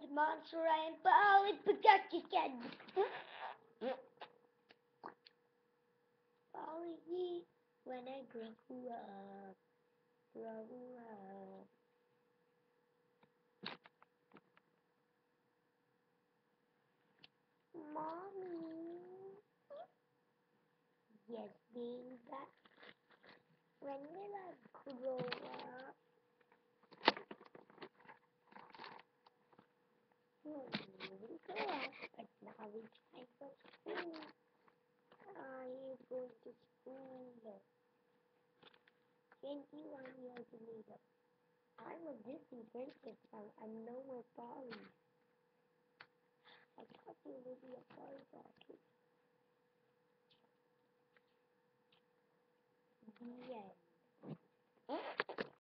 the monster I am, Polly, protect your kid. Polly, when I grow up, grow up. Mommy. Yes, being that. When will I grow up? Hmm, we grow up, it's time for school. I am going to school. 21 years later. I'm a Disney princess now. I'm no more Polly. I thought you would be a Polly Pocket. The end.